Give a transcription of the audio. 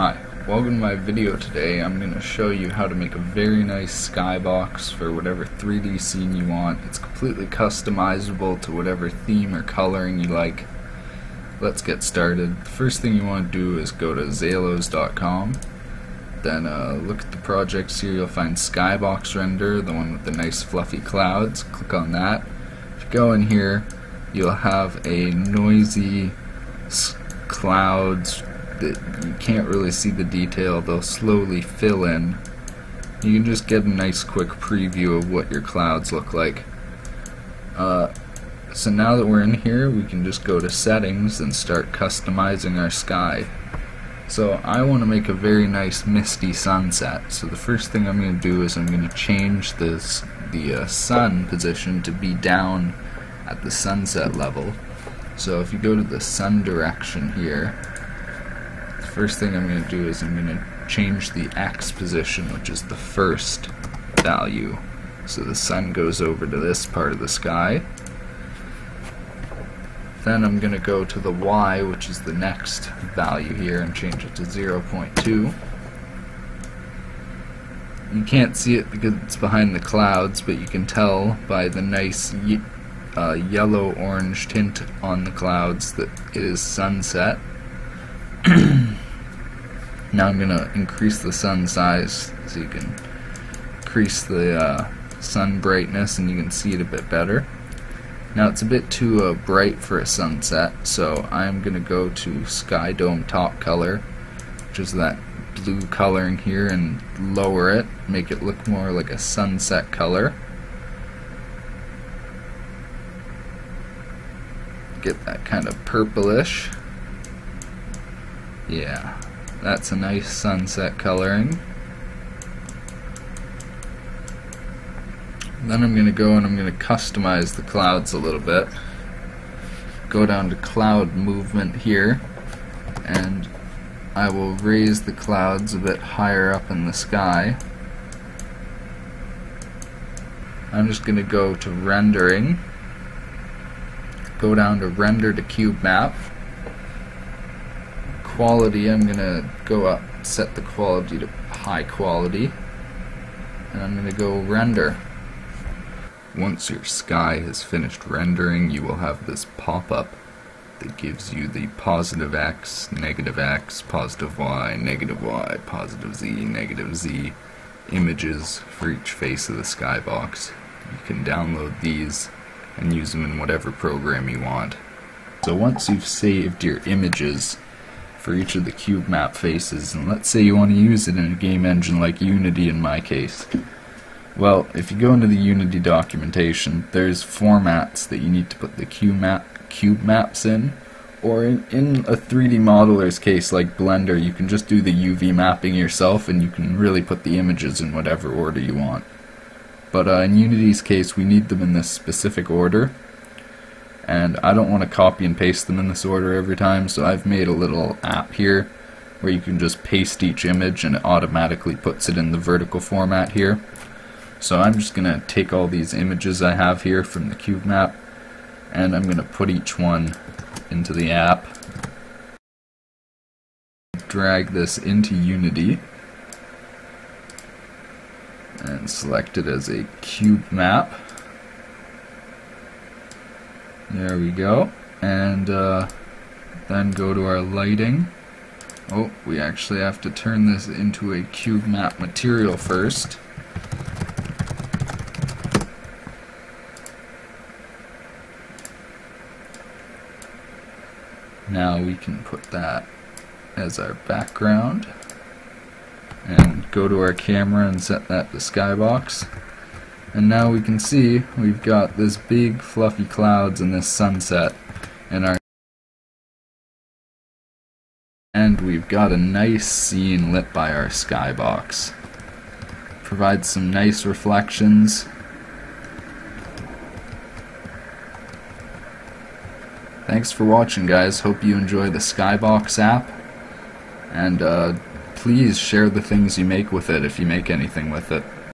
Hi, welcome to my video today. I'm going to show you how to make a very nice skybox for whatever 3D scene you want. It's completely customizable to whatever theme or coloring you like. Let's get started. The first thing you want to do is go to xaloez.com. Then uh, look at the projects here. You'll find Skybox Render, the one with the nice fluffy clouds. Click on that. If you go in here, you'll have a noisy clouds that you can't really see the detail, they'll slowly fill in. You can just get a nice quick preview of what your clouds look like. Uh, so now that we're in here, we can just go to settings and start customizing our sky. So I want to make a very nice misty sunset. So the first thing I'm going to do is I'm going to change this the uh, sun position to be down at the sunset level. So if you go to the sun direction here, first thing I'm going to do is I'm going to change the X position, which is the first value. So the sun goes over to this part of the sky. Then I'm going to go to the Y, which is the next value here, and change it to 0.2. You can't see it because it's behind the clouds, but you can tell by the nice uh, yellow-orange tint on the clouds that it is sunset. Now I'm going to increase the sun size so you can increase the uh, sun brightness and you can see it a bit better. Now it's a bit too uh, bright for a sunset, so I'm going to go to Sky Dome Top Color, which is that blue coloring here, and lower it, make it look more like a sunset color. Get that kind of purplish. Yeah. That's a nice sunset coloring. Then I'm going to go and I'm going to customize the clouds a little bit. Go down to cloud movement here and I will raise the clouds a bit higher up in the sky. I'm just going to go to rendering, go down to render to cube map, quality, I'm gonna go up, set the quality to high quality, and I'm gonna go render. Once your sky has finished rendering, you will have this pop-up that gives you the positive x, negative x, positive y, negative y, positive z, negative z images for each face of the skybox. You can download these and use them in whatever program you want. So once you've saved your images, for each of the cube map faces and let's say you want to use it in a game engine like Unity in my case. Well if you go into the Unity documentation there's formats that you need to put the cube, map, cube maps in. Or in, in a 3D modeler's case like Blender you can just do the UV mapping yourself and you can really put the images in whatever order you want. But uh, in Unity's case we need them in this specific order and I don't want to copy and paste them in this order every time so I've made a little app here where you can just paste each image and it automatically puts it in the vertical format here. So I'm just gonna take all these images I have here from the cube map and I'm gonna put each one into the app. Drag this into Unity and select it as a cube map there we go. And uh, then go to our lighting. Oh, we actually have to turn this into a cube map material first. Now we can put that as our background and go to our camera and set that to skybox. And now we can see we've got this big fluffy clouds and this sunset and our and we've got a nice scene lit by our skybox. Provides some nice reflections. Thanks for watching guys, hope you enjoy the Skybox app, and uh, please share the things you make with it if you make anything with it.